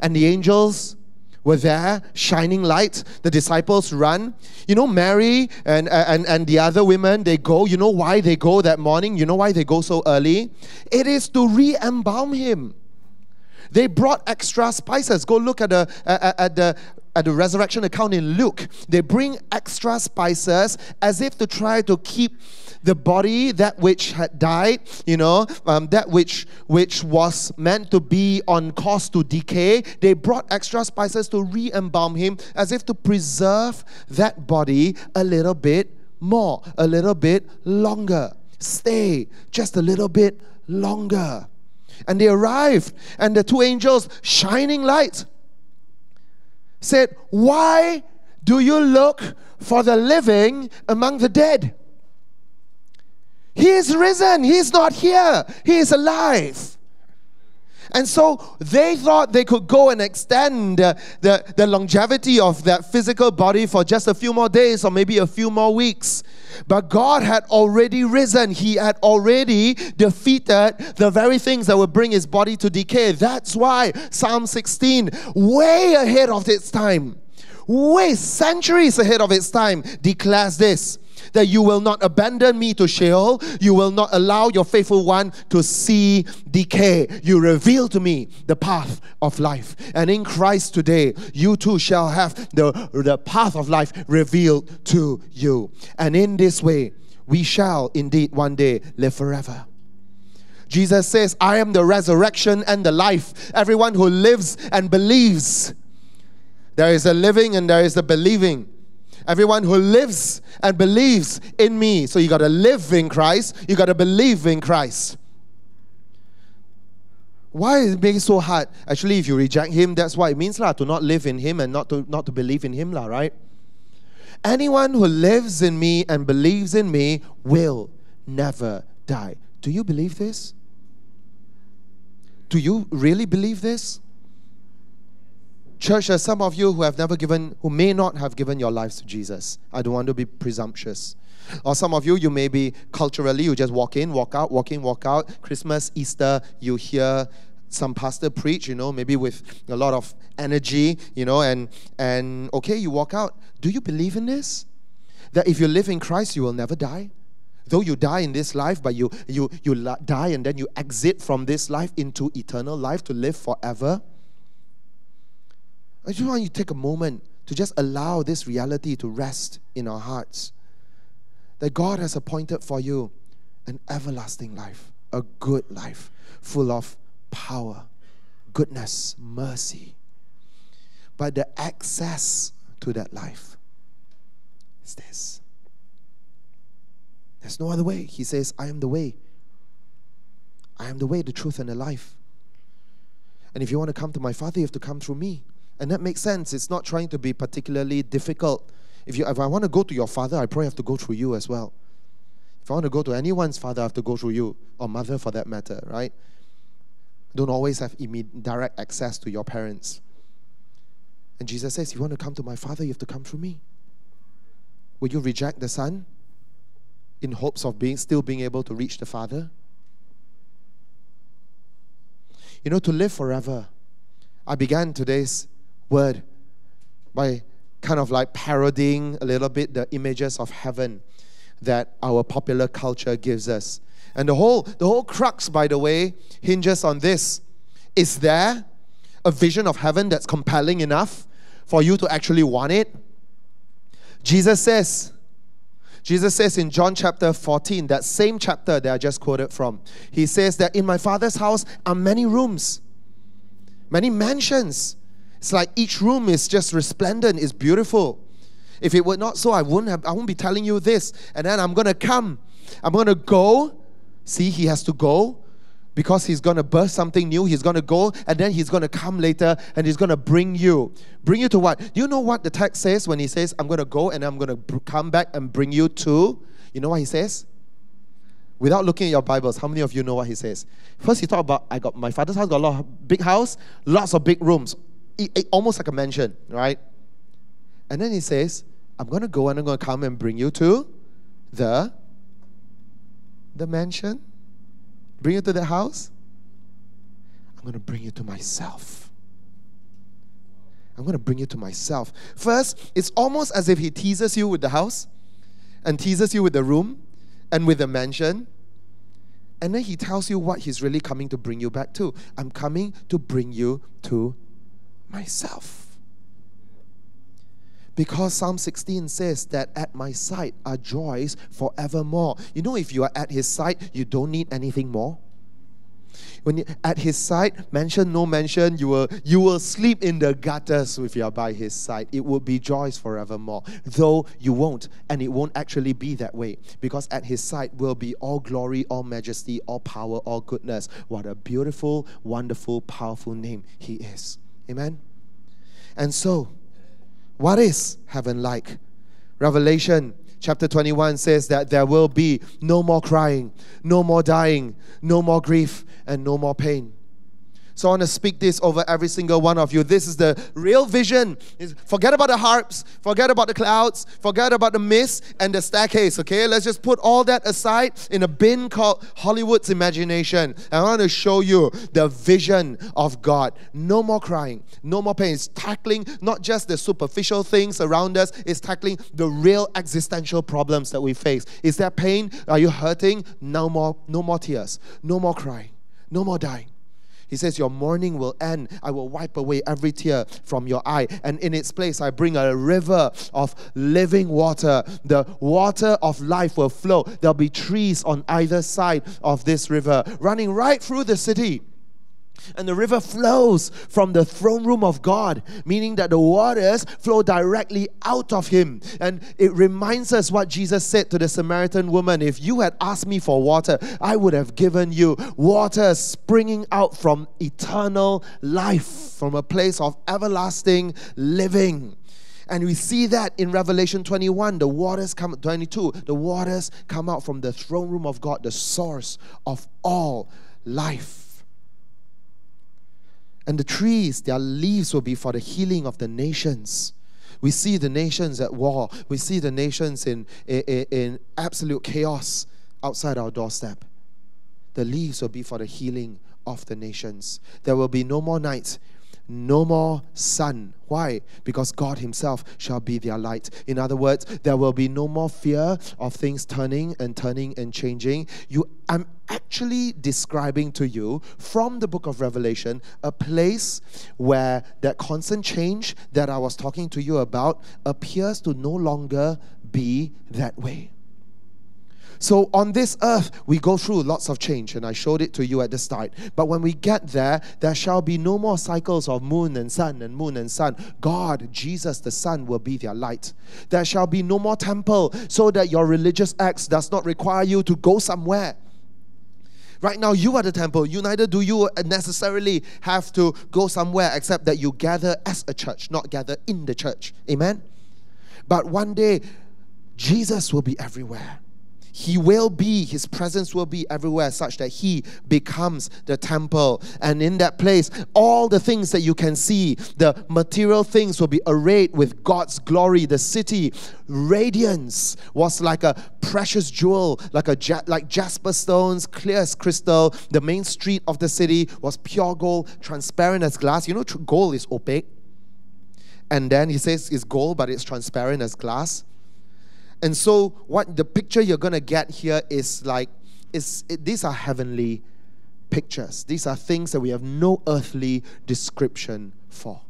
And the angels were there, shining light. The disciples run. You know, Mary and, and, and the other women, they go. You know why they go that morning? You know why they go so early? It is to re embalm him. They brought extra spices. Go look at the, at, at the at the resurrection account in Luke. They bring extra spices as if to try to keep the body, that which had died, you know, um, that which which was meant to be on course to decay, they brought extra spices to re-embalm him, as if to preserve that body a little bit more, a little bit longer. Stay just a little bit longer. And they arrived, and the two angels, shining light, said, Why do you look for the living among the dead? He is risen. He is not here. He is alive. And so they thought they could go and extend the, the, the, longevity of that physical body for just a few more days or maybe a few more weeks. But God had already risen. He had already defeated the very things that would bring his body to decay. That's why Psalm 16, way ahead of its time, way centuries ahead of its time, declares this that you will not abandon me to Sheol. You will not allow your faithful one to see decay. You reveal to me the path of life. And in Christ today, you too shall have the, the path of life revealed to you. And in this way, we shall indeed one day live forever. Jesus says, I am the resurrection and the life. Everyone who lives and believes, there is a living and there is a believing. Everyone who lives and believes in me. So you got to live in Christ, you got to believe in Christ. Why is it being so hard? Actually, if you reject him, that's what it means lah, to not live in him and not to, not to believe in him, lah, right? Anyone who lives in me and believes in me will never die. Do you believe this? Do you really believe this? Church, some of you who have never given, who may not have given your lives to Jesus. I don't want to be presumptuous. Or some of you, you may be culturally, you just walk in, walk out, walk in, walk out. Christmas, Easter, you hear some pastor preach, you know, maybe with a lot of energy, you know, and and okay, you walk out. Do you believe in this? That if you live in Christ, you will never die? Though you die in this life, but you you you die and then you exit from this life into eternal life to live forever. I just want you to take a moment to just allow this reality to rest in our hearts. That God has appointed for you an everlasting life, a good life, full of power, goodness, mercy. But the access to that life is this. There's no other way. He says, I am the way. I am the way, the truth, and the life. And if you want to come to my Father, you have to come through me. And that makes sense. It's not trying to be particularly difficult. If, you, if I want to go to your father, I probably have to go through you as well. If I want to go to anyone's father, I have to go through you, or mother for that matter, right? Don't always have immediate, direct access to your parents. And Jesus says, you want to come to my father, you have to come through me. Will you reject the son in hopes of being still being able to reach the father? You know, to live forever. I began today's word by kind of like parodying a little bit the images of heaven that our popular culture gives us. And the whole, the whole crux, by the way, hinges on this. Is there a vision of heaven that's compelling enough for you to actually want it? Jesus says, Jesus says in John chapter 14, that same chapter that I just quoted from, he says that in my Father's house are many rooms, many mansions. It's like each room is just resplendent, it's beautiful. If it were not so, I wouldn't have I wouldn't be telling you this. And then I'm gonna come. I'm gonna go. See, he has to go because he's to birth something new. He's to go and then he's to come later and he's to bring you. Bring you to what? Do you know what the text says when he says, I'm to go and I'm to come back and bring you to? You know what he says? Without looking at your Bibles, how many of you know what he says? First, he talked about, I got my father's house, got a lot of big house, lots of big rooms almost like a mansion, right? And then he says, I'm going to go and I'm going to come and bring you to the the mansion. Bring you to the house. I'm going to bring you to myself. I'm going to bring you to myself. First, it's almost as if he teases you with the house and teases you with the room and with the mansion. And then he tells you what he's really coming to bring you back to. I'm coming to bring you to myself. Because Psalm 16 says that at my side are joys forevermore. You know, if you are at his side, you don't need anything more. When you, at his side, mention no mention, you will you will sleep in the gutters if you are by his side. It will be joys forevermore. Though you won't, and it won't actually be that way. Because at his side will be all glory, all majesty, all power, all goodness. What a beautiful, wonderful, powerful name he is. Amen. And so what is heaven like? Revelation chapter 21 says that there will be no more crying, no more dying, no more grief, and no more pain. So I want to speak this over every single one of you. This is the real vision. Forget about the harps, forget about the clouds, forget about the mist and the staircase, okay? Let's just put all that aside in a bin called Hollywood's imagination. I want to show you the vision of God. No more crying, no more pain. It's tackling not just the superficial things around us, it's tackling the real existential problems that we face. Is there pain? Are you hurting? No more, no more tears, no more crying, no more dying. He says, Your mourning will end. I will wipe away every tear from your eye. And in its place, I bring a river of living water. The water of life will flow. There'll be trees on either side of this river running right through the city. And the river flows from the throne room of God, meaning that the waters flow directly out of Him. And it reminds us what Jesus said to the Samaritan woman If you had asked me for water, I would have given you water springing out from eternal life, from a place of everlasting living. And we see that in Revelation 21, the waters come 22, the waters come out from the throne room of God, the source of all life. And the trees, their leaves will be for the healing of the nations. We see the nations at war. We see the nations in, in, in absolute chaos outside our doorstep. The leaves will be for the healing of the nations. There will be no more night no more sun. Why? Because God Himself shall be their light. In other words, there will be no more fear of things turning and turning and changing. You, I'm actually describing to you from the book of Revelation a place where that constant change that I was talking to you about appears to no longer be that way. So on this earth, we go through lots of change, and I showed it to you at the start. But when we get there, there shall be no more cycles of moon and sun and moon and sun. God, Jesus, the Son, will be their light. There shall be no more temple, so that your religious acts does not require you to go somewhere. Right now, you are the temple. You neither do you necessarily have to go somewhere except that you gather as a church, not gather in the church. Amen? But one day, Jesus will be everywhere. He will be, His presence will be everywhere, such that He becomes the temple. And in that place, all the things that you can see, the material things will be arrayed with God's glory. The city radiance was like a precious jewel, like a ja- like jasper stones, clear as crystal. The main street of the city was pure gold, transparent as glass. You know, gold is opaque. And then he says it's gold, but it's transparent as glass. And so, what the picture you're going to get here is like, is it, these are heavenly pictures. These are things that we have no earthly description for.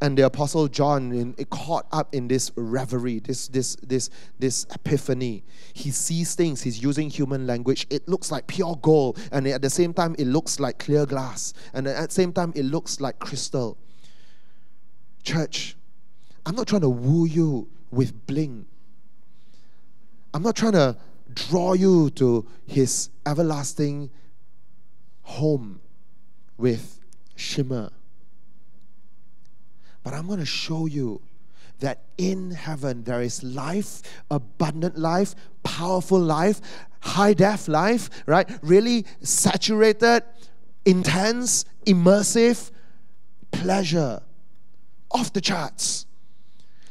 And the apostle John in, caught up in this reverie, this this this this epiphany. He sees things. He's using human language. It looks like pure gold, and at the same time, it looks like clear glass, and at the same time, it looks like crystal. Church, I'm not trying to woo you with bling. I'm not trying to draw you to his everlasting home with shimmer. But I'm going to show you that in heaven there is life, abundant life, powerful life, high def life, right? Really saturated, intense, immersive pleasure off the charts.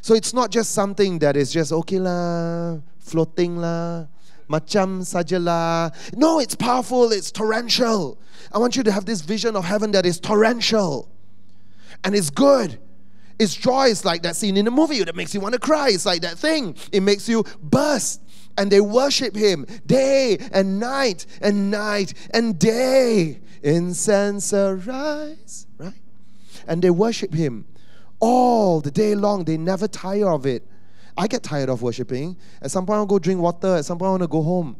So it's not just something that is just okay lah, floating lah, macam saja lah. No, it's powerful, it's torrential. I want you to have this vision of heaven that is torrential and it's good. It's joy. It's like that scene in the movie that makes you want to cry. It's like that thing. It makes you burst. And they worship him day and night and night and day. Incense arise, right? And they worship him all the day long. They never tire of it. I get tired of worshiping. At some point, I'll go drink water. At some point, I want to go home.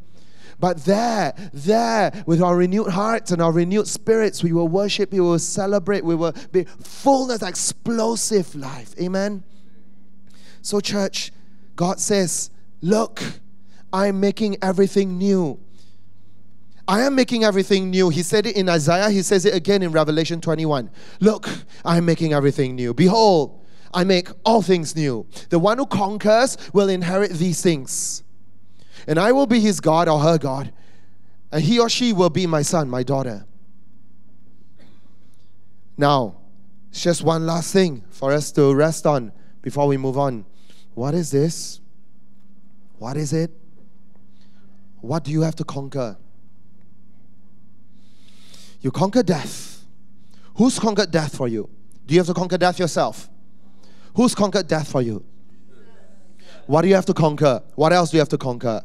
But there, there, with our renewed hearts and our renewed spirits, we will worship, we will celebrate, we will be fullness, explosive life. Amen. So, church, God says, Look, I'm making everything new. I am making everything new. He said it in Isaiah, he says it again in Revelation 21. Look, I am making everything new. Behold, I make all things new. The one who conquers will inherit these things and I will be his God or her God, and he or she will be my son, my daughter. Now, it's just one last thing for us to rest on before we move on. What is this? What is it? What do you have to conquer? You conquer death. Who's conquered death for you? Do you have to conquer death yourself? Who's conquered death for you? What do you have to conquer? What else do you have to conquer?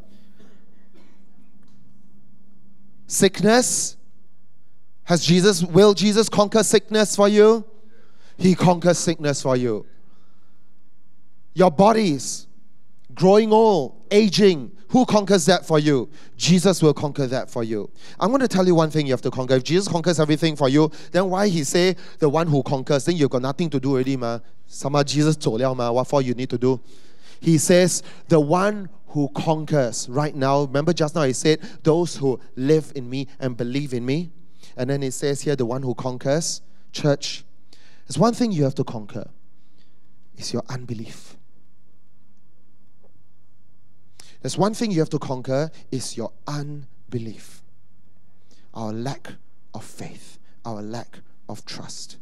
Sickness. Has Jesus, will Jesus conquer sickness for you? He conquers sickness for you. Your bodies, growing old, aging, who conquers that for you? Jesus will conquer that for you. I'm going to tell you one thing you have to conquer. If Jesus conquers everything for you, then why he say the one who conquers? Then you've got nothing to do already, ma. Sama Jesus 走了 ma. What for you need to do? He says the one who conquers right now. Remember just now he said, Those who live in me and believe in me. And then it says here, the one who conquers. Church, there's one thing you have to conquer. It's your unbelief. There's one thing you have to conquer is your unbelief. Our lack of faith, our lack of trust.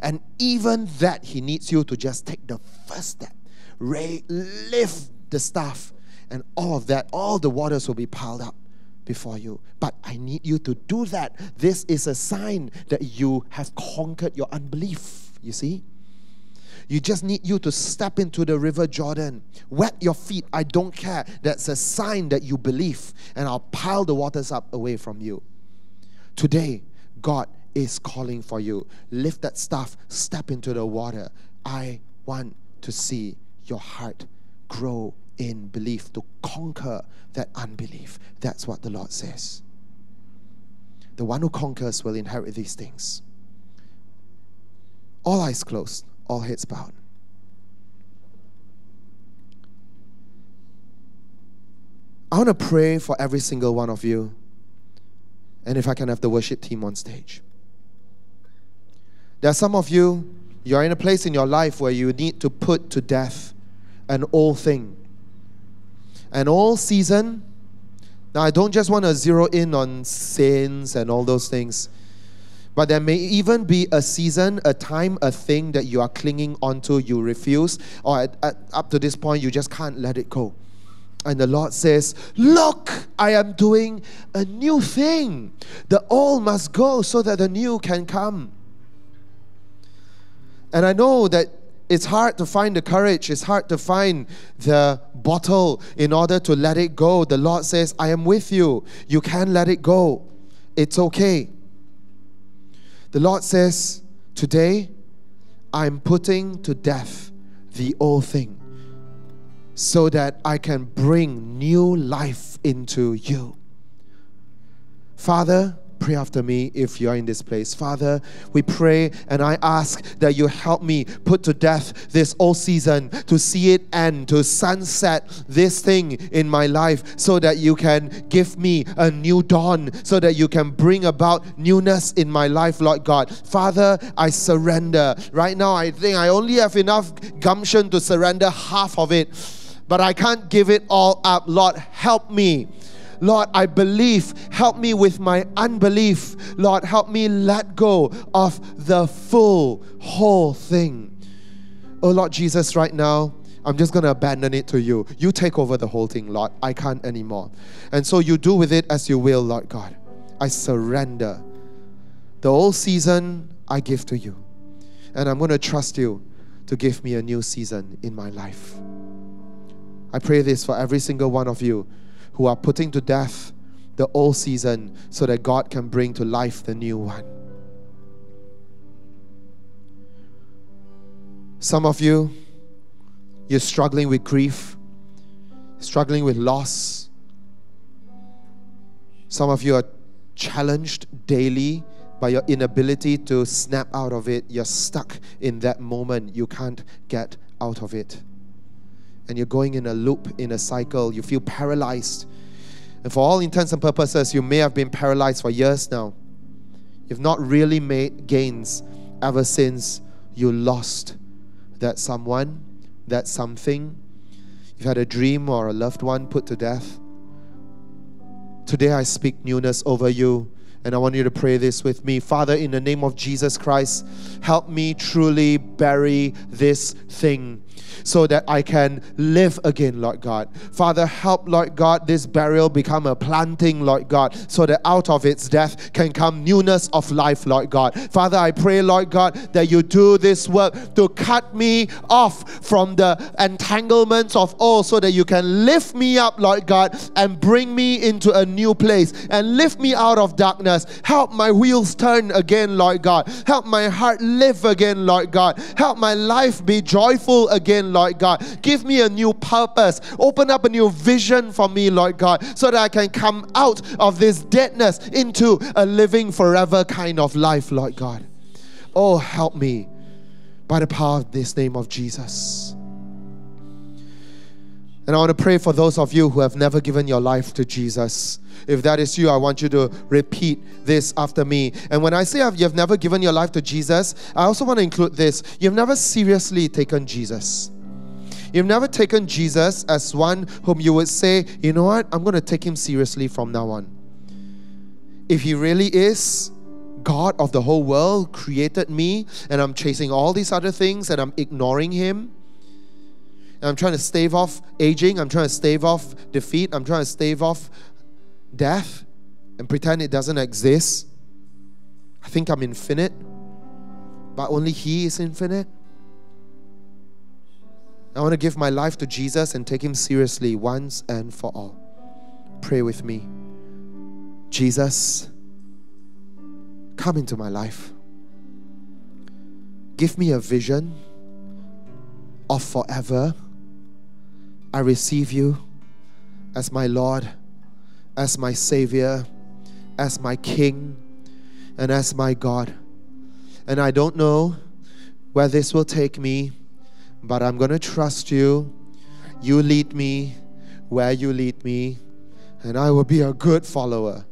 And even that, he needs you to just take the first step. lift the staff and all of that, all the waters will be piled up before you. But I need you to do that. This is a sign that you have conquered your unbelief. You see? You just need you to step into the river Jordan. Wet your feet. I don't care. That's a sign that you believe. And I'll pile the waters up away from you. Today, God is calling for you. Lift that staff, step into the water. I want to see your heart grow in belief to conquer that unbelief. That's what the Lord says. The one who conquers will inherit these things. All eyes closed, all heads bowed. I want to pray for every single one of you. And if I can have the worship team on stage. There are some of you, you're in a place in your life where you need to put to death an old thing An old season. Now, I don't just want to zero in on sins and all those things, but there may even be a season, a time, a thing that you are clinging onto, you refuse, or at, at, up to this point, you just can't let it go. And the Lord says, Look, I am doing a new thing. The old must go so that the new can come. And I know that it's hard to find the courage, it's hard to find the bottle in order to let it go. The Lord says, I am with you. You can let it go. It's okay. The Lord says, Today, I'm putting to death the old thing so that I can bring new life into you. Father, pray after me if you're in this place. Father, we pray and I ask that you help me put to death this old season, to see it end, to sunset this thing in my life so that you can give me a new dawn, so that you can bring about newness in my life, Lord God. Father, I surrender. Right now, I think I only have enough gumption to surrender half of it, but I can't give it all up. Lord, help me Lord, I believe. Help me with my unbelief. Lord, help me let go of the full, whole thing. Oh Lord Jesus, right now, I'm just going to abandon it to you. You take over the whole thing, Lord. I can't anymore. And so you do with it as you will, Lord God. I surrender. The old season, I give to you. And I'm going to trust you to give me a new season in my life. I pray this for every single one of you who are putting to death the old season so that God can bring to life the new one. Some of you, you're struggling with grief, struggling with loss. Some of you are challenged daily by your inability to snap out of it. You're stuck in that moment. You can't get out of it. And you're going in a loop, in a cycle. You feel paralyzed. And for all intents and purposes, you may have been paralyzed for years now. You've not really made gains ever since you lost that someone that something. You've had a dream or a loved one put to death. Today I speak newness over you. And I want you to pray this with me. Father, in the name of Jesus Christ, help me truly bury this thing so that I can live again, Lord God. Father, help, Lord God, this burial become a planting, Lord God, so that out of its death can come newness of life, Lord God. Father, I pray, Lord God, that you do this work to cut me off from the entanglements of all so that you can lift me up, Lord God, and bring me into a new place and lift me out of darkness. Help my wheels turn again, Lord God. Help my heart live again, Lord God. Help my life be joyful again, Lord God. Give me a new purpose. Open up a new vision for me, Lord God, so that I can come out of this deadness into a living forever kind of life, Lord God. Oh, help me by the power of this name of Jesus. And I want to pray for those of you who have never given your life to Jesus. If that is you, I want you to repeat this after me. And when I say you've never given your life to Jesus, I also want to include this. You've never seriously taken Jesus. You've never taken Jesus as one whom you would say, you know what, I'm going to take him seriously from now on. If he really is God of the whole world, created me, and I'm chasing all these other things and I'm ignoring him, I'm trying to stave off aging, I'm trying to stave off defeat, I'm trying to stave off death and pretend it doesn't exist. I think I'm infinite, but only He is infinite. I want to give my life to Jesus and take Him seriously once and for all. Pray with me. Jesus, come into my life. Give me a vision of forever. I receive you as my Lord, as my Savior, as my King, and as my God. And I don't know where this will take me but I'm going to trust you. You lead me where you lead me, and I will be a good follower.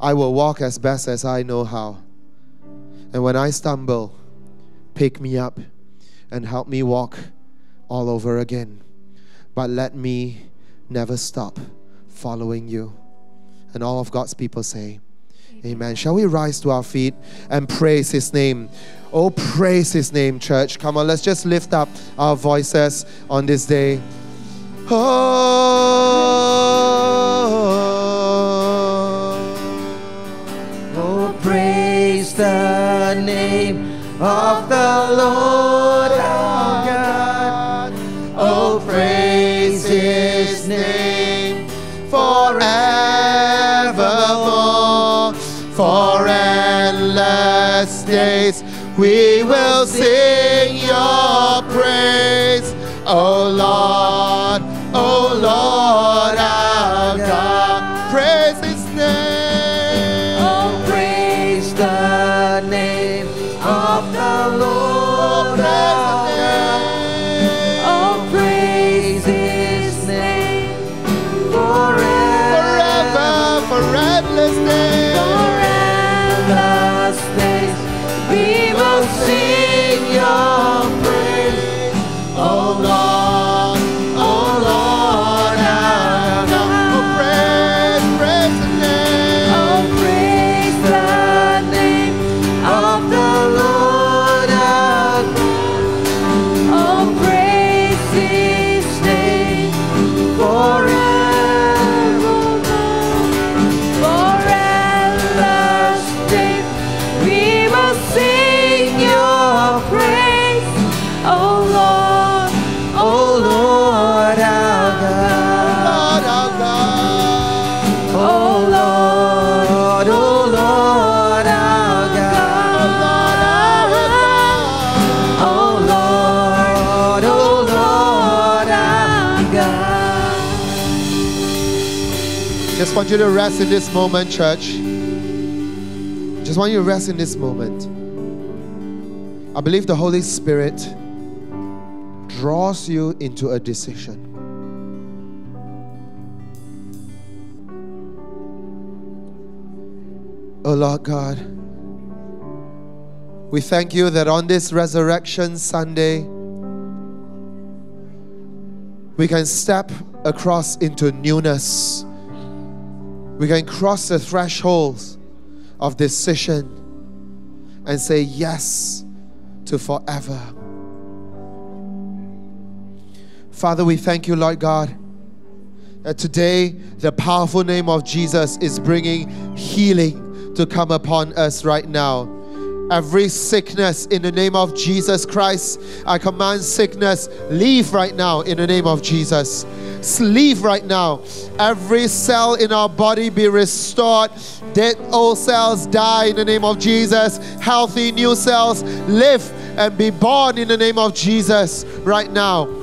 I will walk as best as I know how. And when I stumble, pick me up and help me walk all over again. But let me never stop following you. And all of God's people say, Amen. Shall we rise to our feet and praise His name? Oh, praise His name, church. Come on, let's just lift up our voices on this day. Oh, oh praise the name of the Lord we will sing your praise, O Lord, you to rest in this moment, church. Just want you to rest in this moment. I believe the Holy Spirit draws you into a decision. Oh Lord God, we thank you that on this Resurrection Sunday, we can step across into newness. We can cross the thresholds of decision and say yes to forever. Father, we thank you, Lord God, that today the powerful name of Jesus is bringing healing to come upon us right now. Every sickness in the name of Jesus Christ, I command sickness, leave right now in the name of Jesus. Leave right now. Every cell in our body be restored. Dead old cells die in the name of Jesus. Healthy new cells live and be born in the name of Jesus right now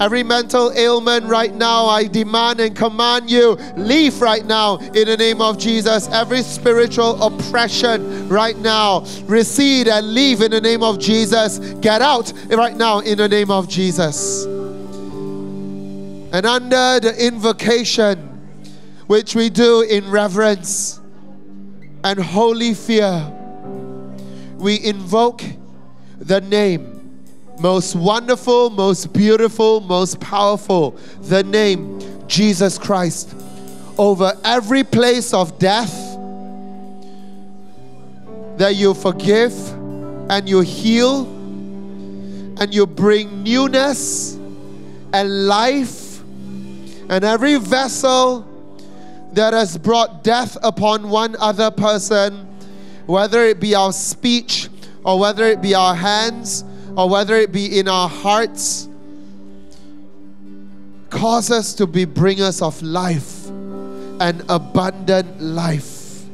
Every mental ailment right now, I demand and command you, leave right now in the name of Jesus. Every spiritual oppression right now, recede and leave in the name of Jesus. Get out right now in the name of Jesus. And under the invocation, which we do in reverence and holy fear, we invoke the name most wonderful, most beautiful, most powerful, the name Jesus Christ over every place of death that you forgive and you heal and you bring newness and life and every vessel that has brought death upon one other person whether it be our speech or whether it be our hands or whether it be in our hearts, cause us to be bringers of life and abundant life.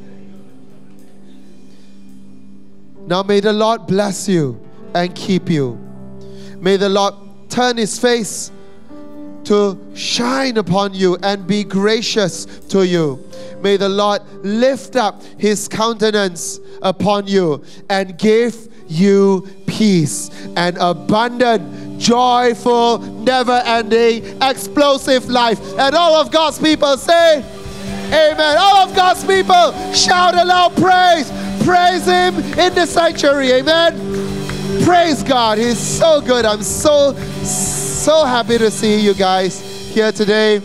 Now may the Lord bless you and keep you. May the Lord turn his face to shine upon you and be gracious to you. May the Lord lift up his countenance upon you and give you peace and abundant, joyful, never ending, explosive life. And all of God's people say, Amen. All of God's people shout aloud praise. Praise Him in the sanctuary. Amen. Praise God. He's so good. I'm so, so happy to see you guys here today.